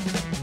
Bye.